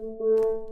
Música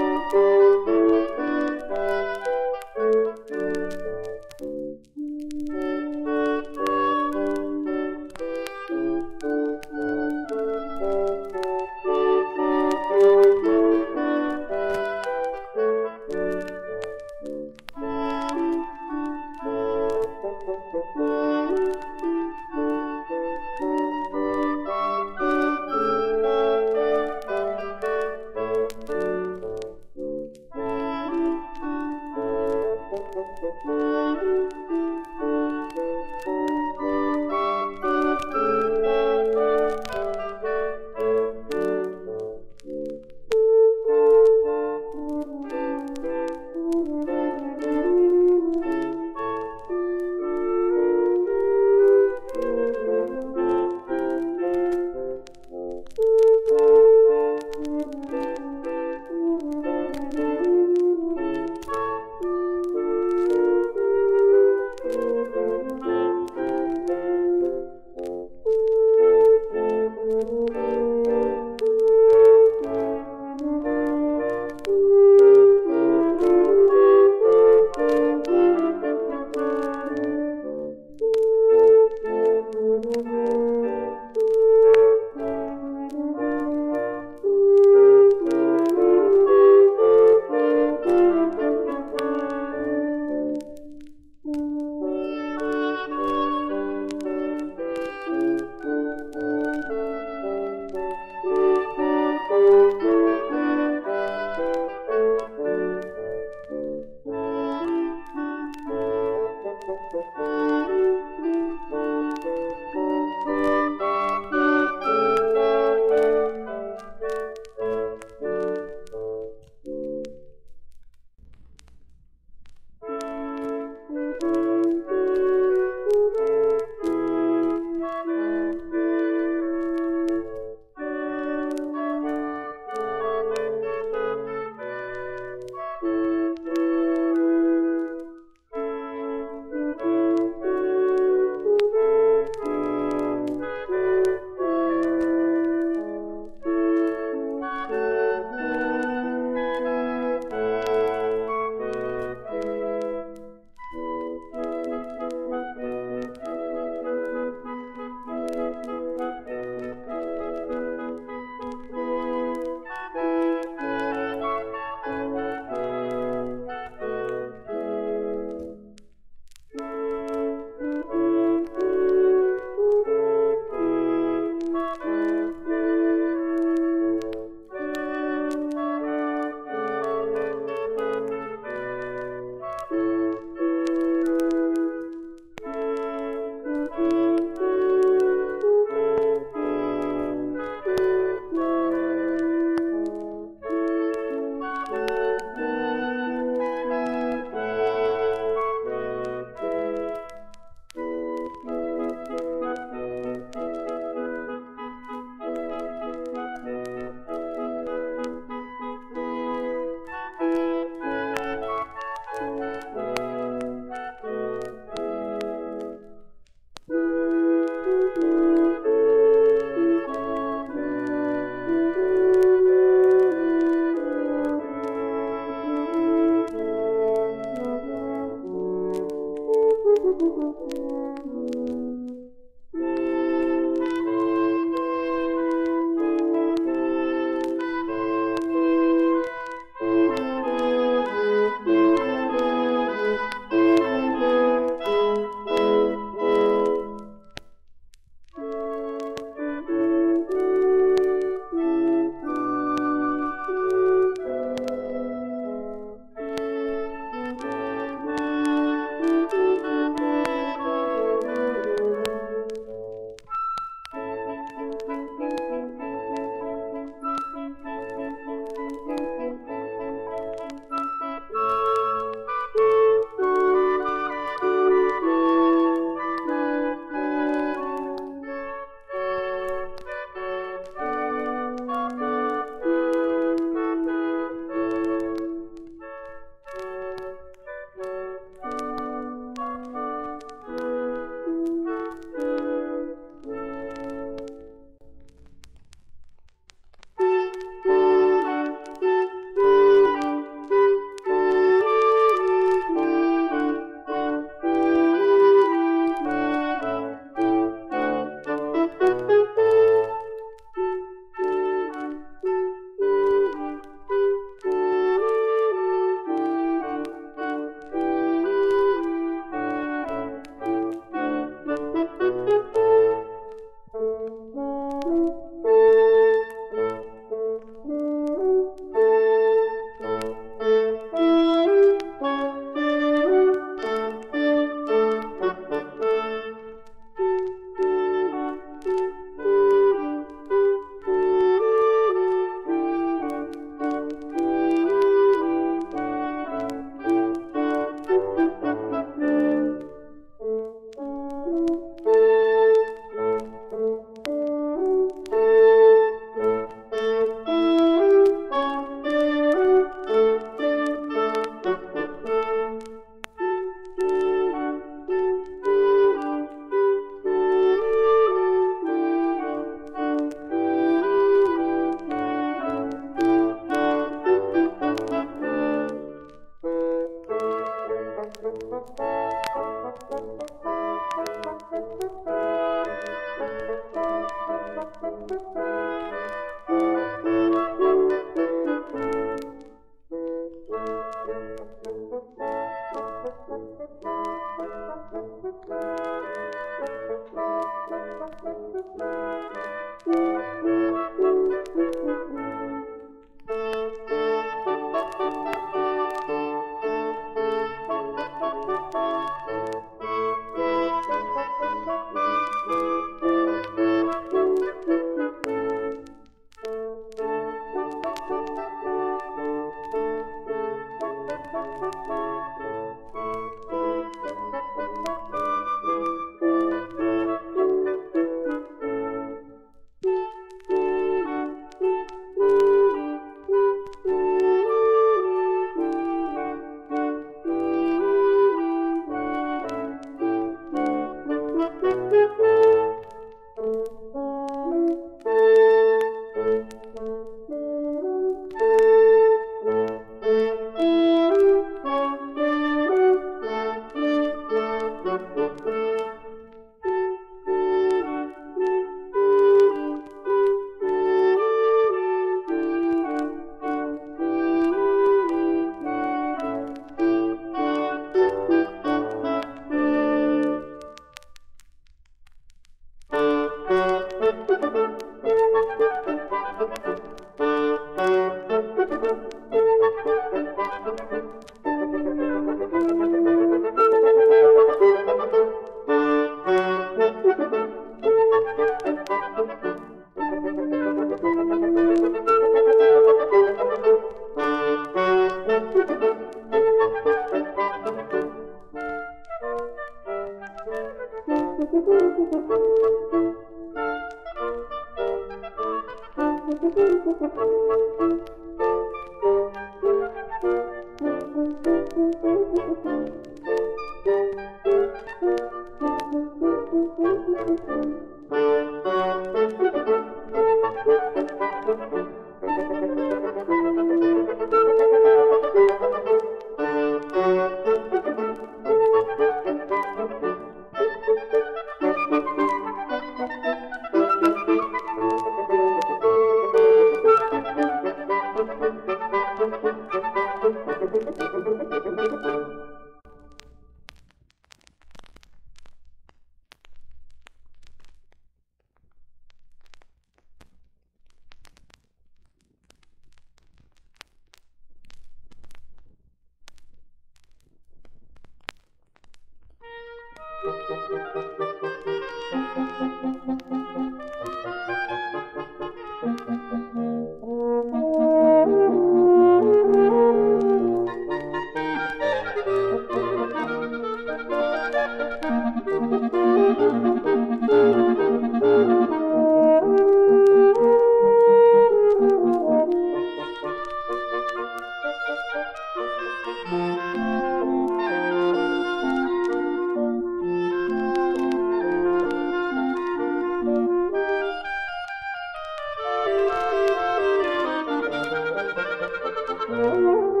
Música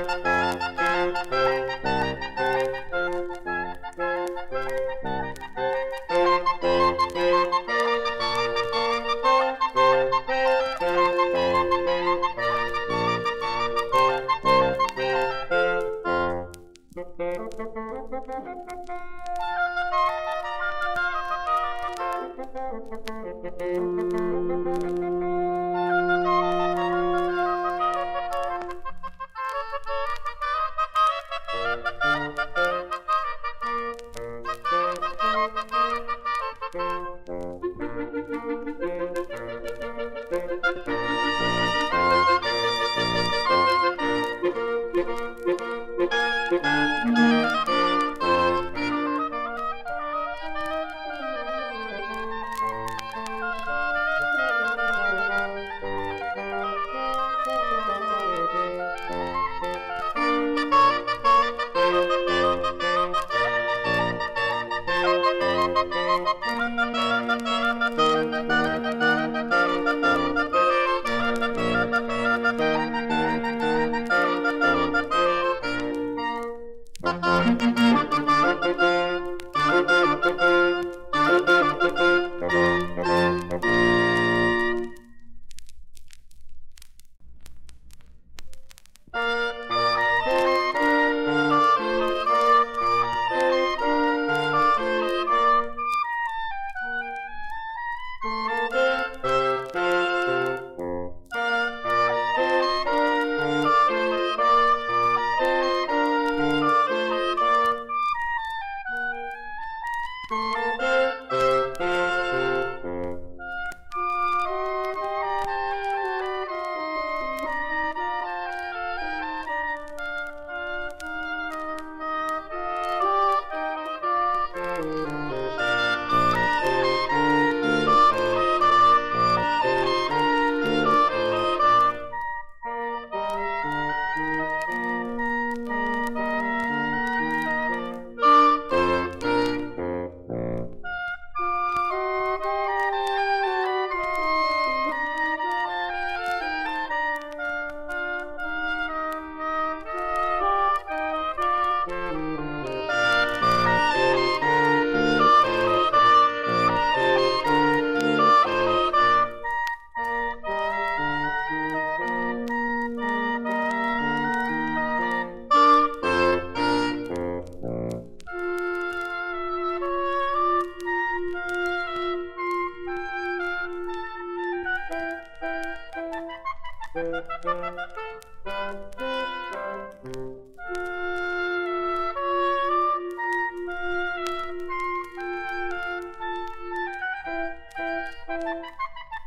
Música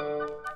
Música